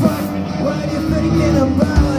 fuck? What are you thinking about?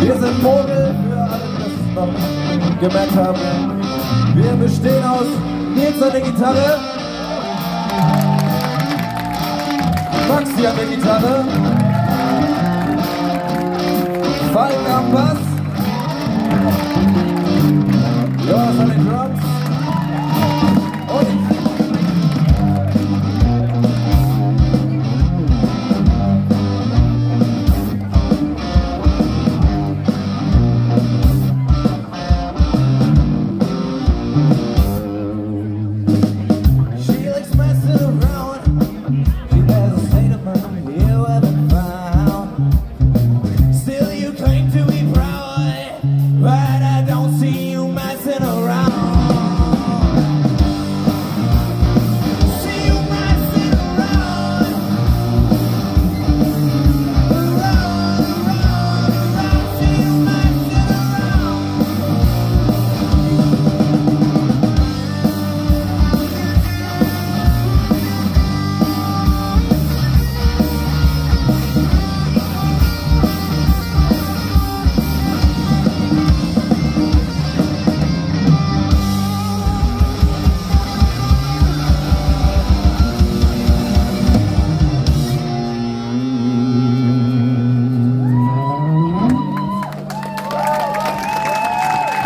Wir sind Vogel, für alle, die das noch gemerkt haben. Wir bestehen aus Nils an der Gitarre, Maxi an der Gitarre, Falk am Bass,